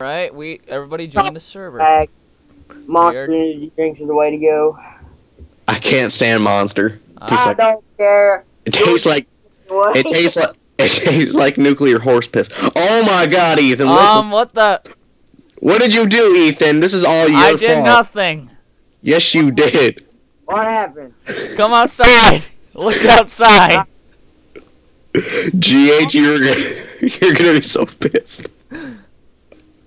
Right, we everybody join the server. Bag. Monster Weird. energy drinks are the way to go. I can't stand Monster. Tastes I like, don't care. it tastes like What? it tastes like it tastes like nuclear horse piss. Oh my god, Ethan! What, Um, what the? what did you do, Ethan? This is all your fault. I did fault. nothing. Yes, you did. What happened? Come outside. Look outside. GH, you're gonna, you're gonna be so pissed.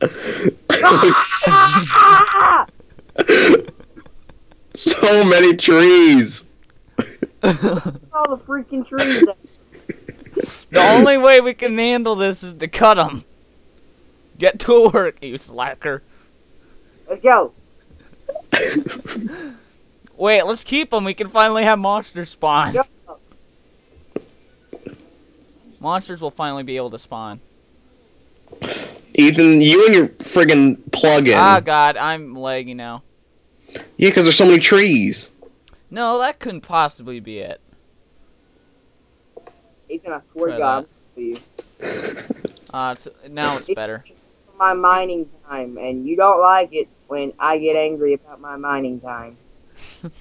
So many trees. All the freaking trees. The only way we can handle this is to cut them. Get to work, you slacker. Let's go. Wait, let's keep them. We can finally have monsters spawn. Go. Monsters will finally be able to spawn. Ethan, you and your friggin' plug-in. Ah, God, I'm lagging now. yeah, because there's so many trees. No, that couldn't possibly be it. Ethan, I swear Try to God, for you. Uh, it's, now it's better. My mining time, and you don't like it when I get angry about my mining time.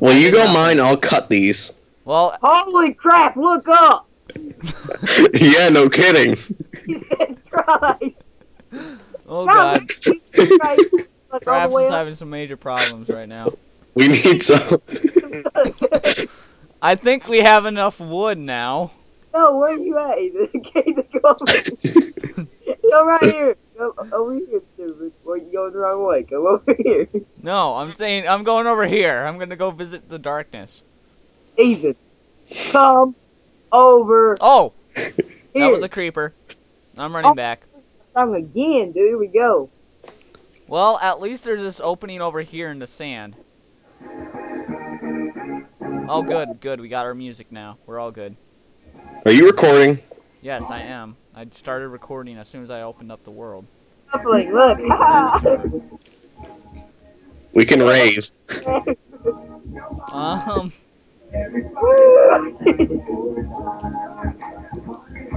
Well, you did go not- mine, I'll cut these. Well, Holy crap! Look up. yeah, no kidding. Jesus Christ! oh God, Jesus Christ. Look all Traps the way is having some major problems right now. We need some. I think we have enough wood now. no, where are you at? Ethan? Ethan, come over. Come right here. Come over here, stupid. Well, you going the wrong way. Come over here. No, I'm saying I'm going over here. I'm gonna go visit the darkness. Ethan, come over Oh, here. that was a creeper. I'm running Oh. back. Come again, dude. Here we go. Well, at least there's this opening over here in the sand. Oh, good, good. We got our music now. We're all good. Are you recording? Yes, I am. I started recording as soon as I opened up the world. Coupling, look. We can rave. Um,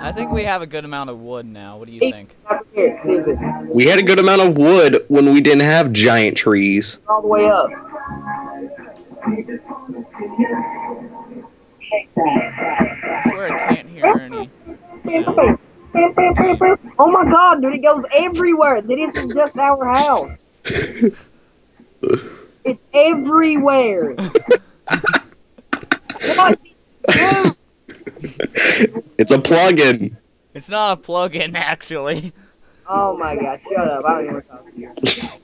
I think we have a good amount of wood now. What do you think? Up here, Ethan. We had a good amount of wood when we didn't have giant trees. All the way up. I swear I can't hear any. sound. Oh my god, dude, it goes everywhere. This is just our house. It's everywhere. what? Dude, It's a plug-in. It's not a plug-in, actually. Oh my god, shut up. I don't even want to talk to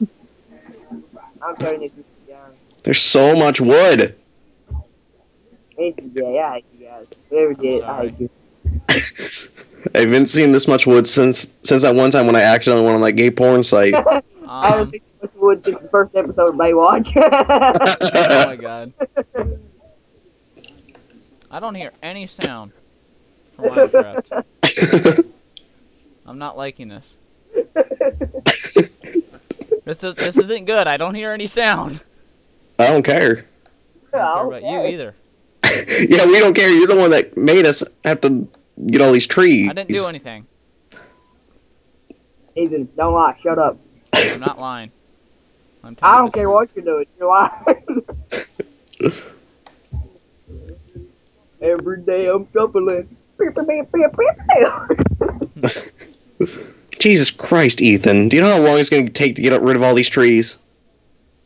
you. I'm turning this down. There's so much wood. It's gay. I hate you guys. Whoever did, it, I hate you. I haven't seen this much wood since since that one time when I accidentally went on that gay porn site. I haven't Um, seen this wood since the first episode of Baywatch. oh my god. I don't hear any sound from Minecraft. I'm not liking this. This is this isn't good. I don't hear any sound. I don't care. I don't care about you either. yeah, we don't care. You're the one that made us have to get all these trees. I didn't do anything. Ethan, don't lie. Shut up. I'm not lying. I'm I don't care truth. what you're doing. You're lying. Every day I'm shuffling. Jesus Christ, Ethan. Do you know how long it's going to take to get rid of all these trees?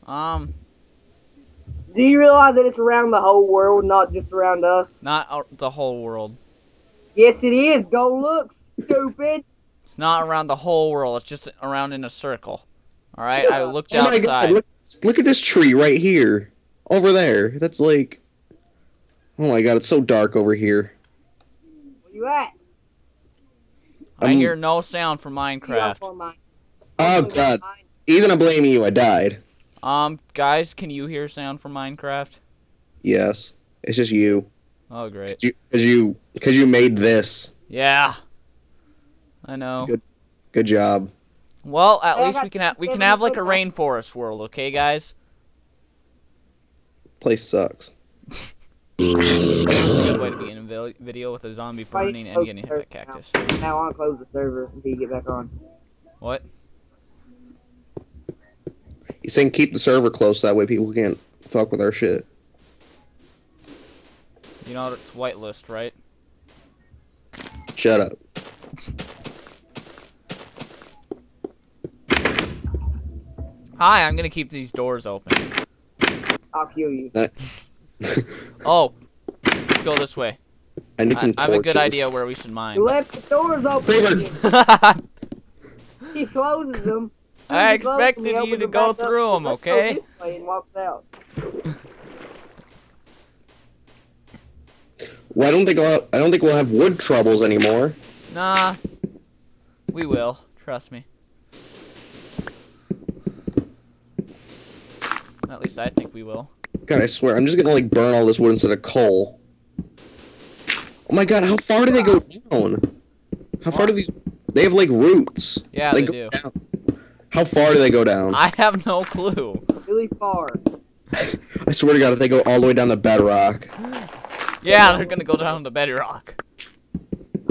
Um, Do you realize that it's around the whole world, not just around us? not uh, the whole world. Yes, it is. Go look, stupid. It's not around the whole world. It's just around in a circle. All right. I looked Oh my God, outside. look, look at this tree right here. Over there. That's like. Oh my god, it's so dark over here. Where you at? I Um, hear no sound from Minecraft. Oh god. Even I'm blaming you. I died. Um, guys, can you hear sound from Minecraft? Yes. It's just you. Oh, great. Because you, because you made this. Yeah. I know. Good. Good job. Well, at I least we can have we can have like a rainforest world, okay, guys? Place sucks. That's a good way to be in a video with a zombie burning and getting hit by cactus. Now I'll close the server until you get back on. What? He's saying keep the server closed that way people can't fuck with our shit. You know it's whitelist, right? Shut up. Hi, I'm gonna keep these doors open. I'll kill you. Oh, let's go this way. I need I, some I have a good idea where we should You mine. left the doors open. He closes them. I He closes them, expected you to go through up, through 'em, let's go okay? And walks out. Well, I don't think I'll, I don't think we'll have wood troubles anymore. nah, we will. Trust me. At least I think we will. God, I swear, I'm just gonna like burn all this wood instead of coal. Oh my god, how far do they go down? How far do these? They have like roots. Yeah, they go do. Down. How far do they go down? I, I have no clue. Really far. I swear to God, if they go all the way down to bedrock. Yeah, they're gonna go down to bedrock.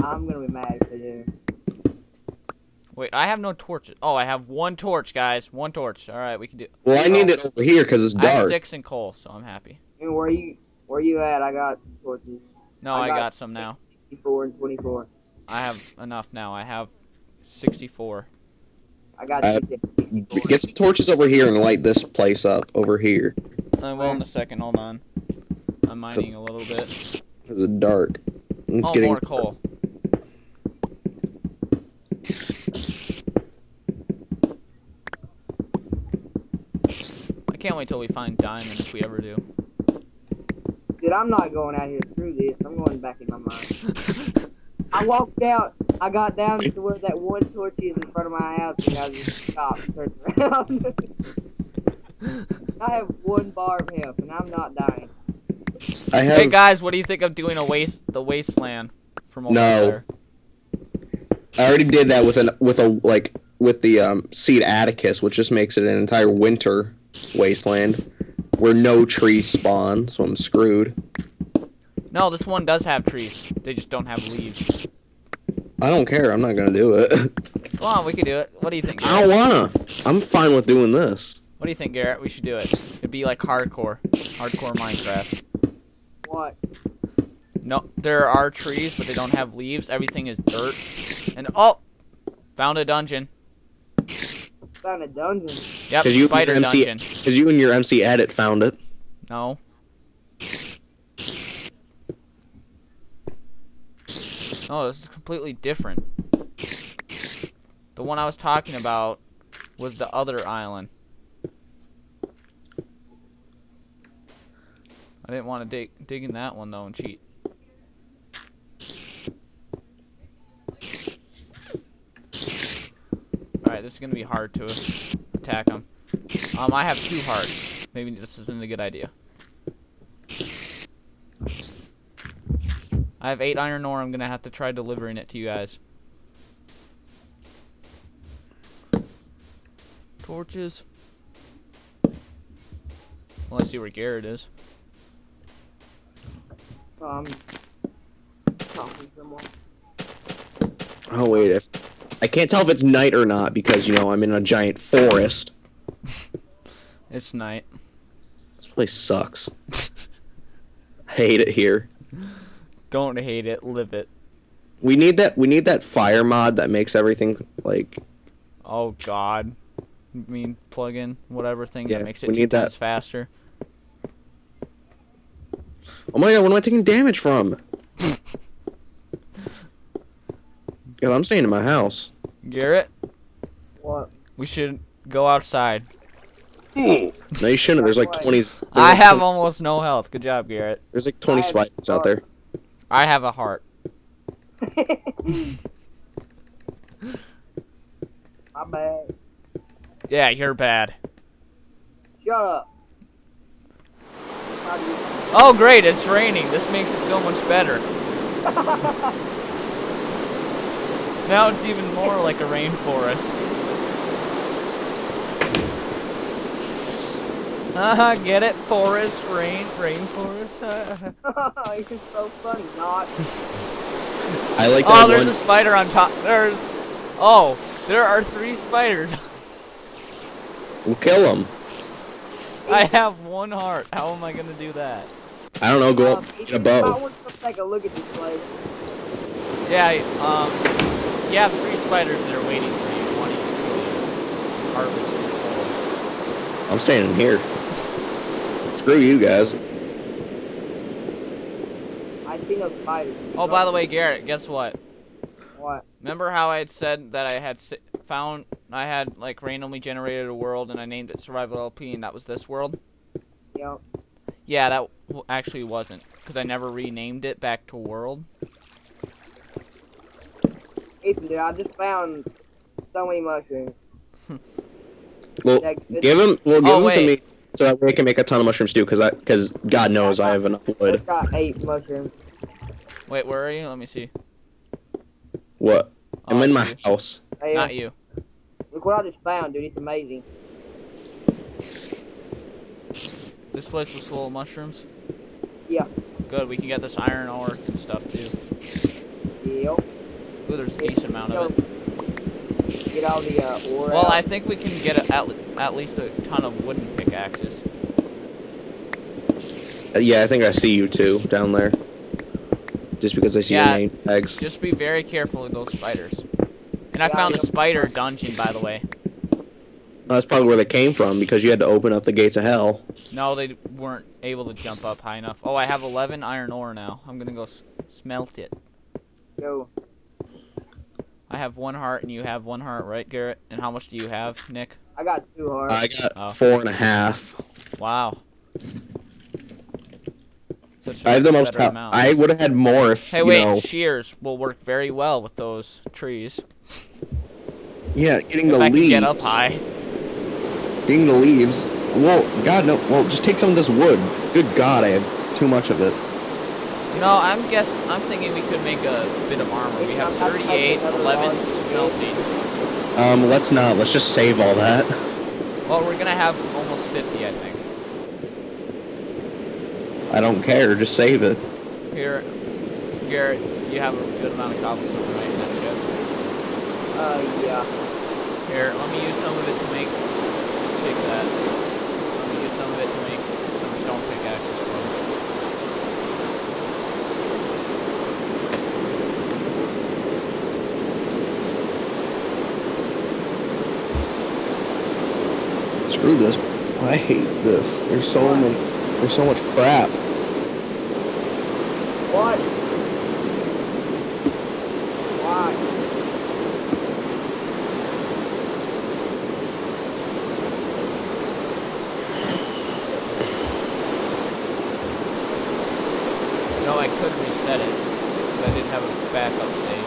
I'm gonna be mad if they do. Wait, I have no torches. Oh, I have one torch, guys. One torch. All right, we can do. Well, I need it over here because it's I have dark. sticks and coal, so I'm happy. I mean, where you where are you at? I got torches. No, I I got- got some now. 54 and 24. I have enough now. I have 64. I got Uh, Get some torches over here and light this place up over here. I will in a second. Hold on. I'm mining a little bit. It's dark. It's oh, getting more coal. I can't wait till we find diamonds if we ever do. Dude, I'm not going out here through this. I'm going back in my mind. I walked out. I got down to where that one torch is in front of my house, and I just stopped and turned around. I have one bar of health, and I'm not dying. I have. hey guys, what do you think of doing a waste the wasteland from over No. there? I already did that with an with a like with the um, seed Atticus, which just makes it an entire winter wasteland where no trees spawn. So I'm screwed. No, this one does have trees. They just don't have leaves. I don't care. I'm not gonna do it. Come on, we can do it. What do you think? I don't wanna. I'm fine with doing this. What do you think, Garrett? We should do it. It'd be like hardcore, hardcore Minecraft. What? No, there are trees, but they don't have leaves. Everything is dirt. And oh, found a dungeon. Found a dungeon. Yep, 'Cause you spider your MC dungeon. Because you and your MCEdit found it. No. Oh, this is completely different. The one I was talking about was the other island. I didn't want to dig dig in that one though and cheat. Alright, this is gonna be hard to attack them. Um, I have two hearts. Maybe this isn't a good idea. I have eight iron ore. I'm gonna have to try delivering it to you guys. Torches. Well, let's see where Garrett is. Um, talking to someone. Oh wait, if I can't tell if it's night or not because you know I'm in a giant forest. It's night. This place sucks. I hate it here. Don't hate it. Live it. We need that. We need that fire mod that makes everything like. Oh God. I mean plug in whatever thing Yeah, that makes it we two need that. times faster. Oh my god, what am I taking damage from? God, I'm staying in my house. Garrett, What? we should go outside. No, you shouldn't. There's like 20s. there's I like have 20 almost no health. Good job, Garrett. There's like 20 I spiders out there. I have a heart. I'm bad. Yeah, you're bad. Shut up. Oh, great, it's raining. This makes it so much better. now it's even more like a rainforest. Haha, get it? Forest, rain, rainforest. it's so funny, not. I like oh, there's one. a spider on top. There's. Oh, there are three spiders. We'll kill them. I have one heart. How am I gonna do that? I don't know. Go Um, up, if get a bow. might want to take a look at this place. Yeah, um, you have three spiders that are waiting for you, wanting to kill you. Harvest your soul. I'm standing here. Screw you guys. I see no spiders. Oh, by the way, Garrett, guess what? What? Remember how I had said that I had found, I had like randomly generated a world and I named it Survival LP and that was this world? Yep. Yeah, that actually wasn't because I never renamed it back to world. Ethan, dude, I just found so many mushrooms. Well, That- give them. Well, give Oh, them to me so that way I can make a ton of mushrooms too. Cause I, cause God knows I have enough I've wood. got eight mushrooms. Wait, where are you? Let me see. What? Oh, I'm Oh, in my see. house. Hey, Not you. look what I just found, dude. It's amazing. This place was full of mushrooms. Yeah. Good, we can get this iron ore and stuff too. Yep. Ooh, there's a decent amount of it. Get all the uh, ore Well, out. I think we can get a, at, at least a ton of wooden pickaxes. Uh, yeah, I think I see you too down there. Just because I see Yeah. your name tags. Just be very careful of those spiders. And I found a spider dungeon, by the way. That's probably where they came from because you had to open up the gates of hell. No, they weren't able to jump up high enough. Oh, I have 11 iron ore now. I'm gonna go s- smelt it. Go. I have one heart and you have one heart, right, Garrett? And how much do you have, Nick? I got two hearts. I got Oh. four and a half. Wow. Such a I have the most. better amount. I would have had more if Hey, you wait, know. shears will work very well with those trees. Yeah, getting If the I can leaves. get up high. Getting the leaves. Well, God no. Well, just take some of this wood. Good God, I have too much of it. You know, I'm guess I'm thinking we could make a bit of armor. We have 38, 11 smelting. Um, let's not. Let's just save all that. Well, we're gonna have almost 50, I think. I don't care. Just save it. Here, Garrett, you have a good amount of cobblestone right in that chest. Uh, yeah. Here, let me use some of it to make. Take that. Let me use some of it to make some stone pickaxes for me. This. I hate this. There's so many. There's so much crap. What? No, I could reset it, but I didn't have a backup save.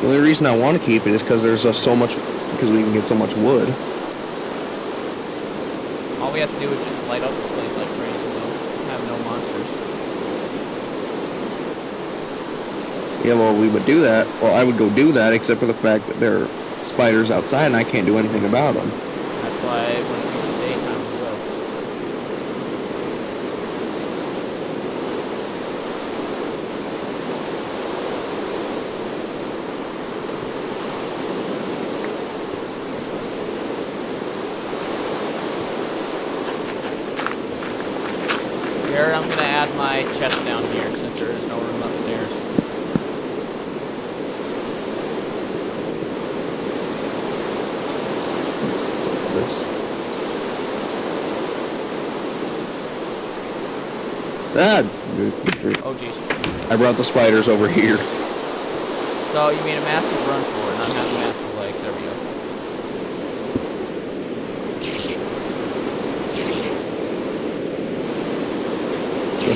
The only reason I want to keep it is because there's uh, so much. Because we can get so much wood. All we have to do is just light up the place like crazy, though. Have no monsters. Yeah, well, we would do that. Well, I would go do that, except for the fact that there are spiders outside and I can't do anything about them. That's why when it reaches daytime, we will. Garrett, I'm gonna add my chest down here since there is no room upstairs. This. Ah, Oh jeez. I brought the spiders over here. So you made a massive run for it, and I'm having a massive leg. There we go.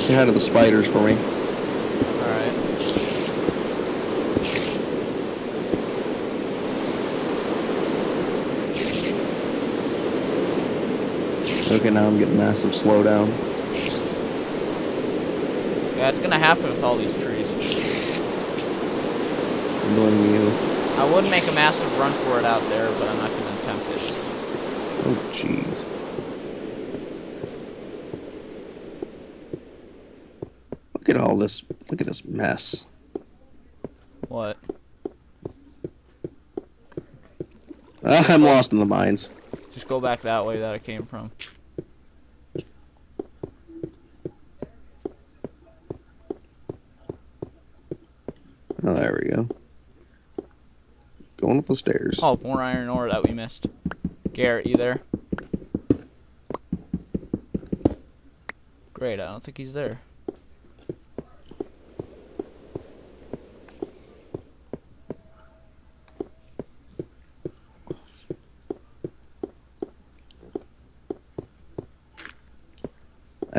Say hi to the spiders for me. Alright. Okay, now I'm getting massive slowdown. Yeah, it's gonna happen with all these trees. blame you. I would make a massive run for it out there, but I'm not to attempt it. Oh, jeez. Look at all this. Look at this mess. What? Ah, I'm lost in the mines. Just go back that way that I came from. Oh, there we go. Going up the stairs. Oh, more iron ore that we missed. Garrett, you there? Great, I don't think he's there.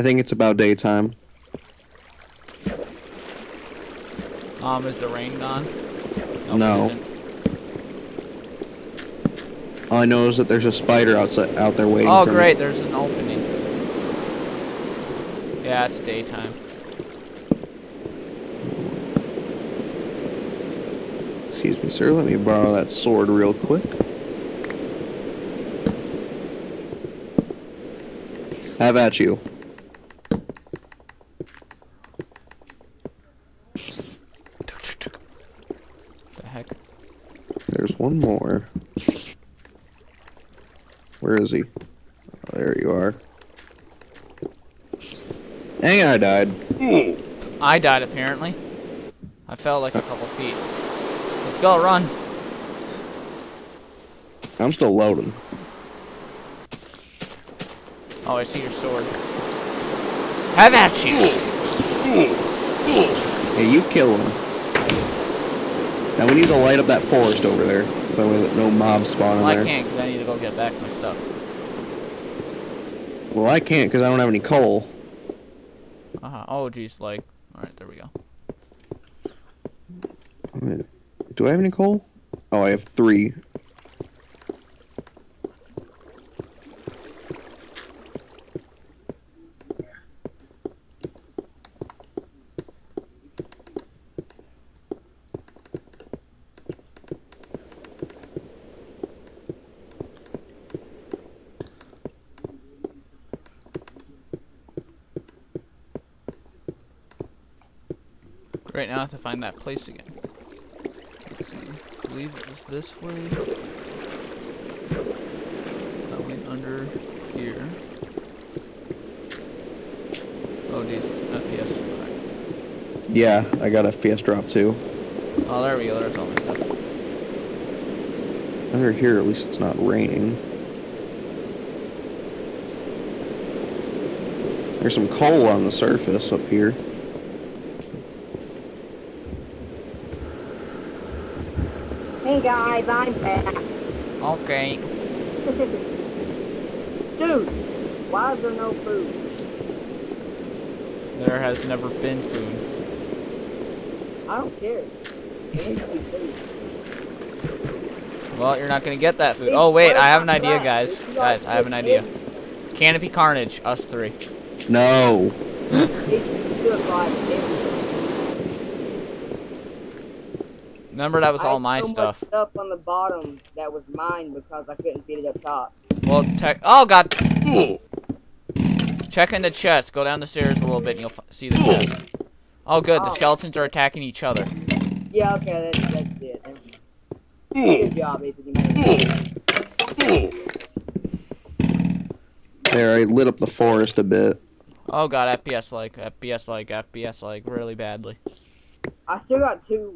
I think it's about daytime. Um, is the rain gone? Nope, No. All I know is that there's a spider outside out there waiting. Oh, for me. great, there's an opening. Yeah, it's daytime. Excuse me, sir. Let me borrow that sword real quick. Have at you. The heck? There's one more. Where is he? Oh, there you are. Dang, I died. I died apparently. I fell like a couple feet. Let's go, run. I'm still loading. Oh, I see your sword. Have at you! Hey, you kill him. Now we need to light up that forest over there. Way that no mob spawn in Well, I can't because I need to go get back my stuff. Well, I can't because I don't have any coal. Uh huh. Oh, geez, like. Alright, there we go. Do I have any coal? Oh, I have three. Great, now I have to find that place again. Let's see. I believe it was this way. I went under here. Oh, geez. FPS. Yeah, I got FPS drop too. Oh, there we go. There's all my stuff. Under here, at least it's not raining. There's some coal on the surface up here. Hey guys, I'm back. Okay. Dude, why is there no food? There has never been food. I don't care. There needs to be food. Well, you're not gonna get that food. Oh, wait. I have an idea, guys. Guys, I have an idea. Canopy Carnage, us three. No. It's two o'clock. It's- Remember, that was all had my so stuff. stuff on the bottom that was mine because I couldn't fit it up top. Well, tech. Oh God. Check in the chest. Go down the stairs a little bit, and you'll f- see the chest. Oh, good. The Oh. skeletons are attacking each other. Yeah, okay, that's, that's it. Good job, Ethan. You made it. There, I lit up the forest a bit. Oh God. FPS like. FPS like. FPS like. Really badly. I still got two